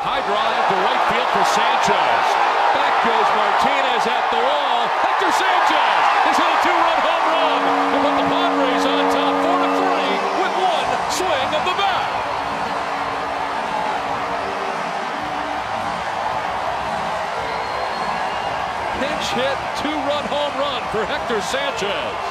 High drive to right field for Sanchez. Back goes Martinez at the wall. Hector Sanchez has hit a two-run home run to put the Padres on top, four to three, with one swing of the bat. Pinch hit, two-run home run for Hector Sanchez.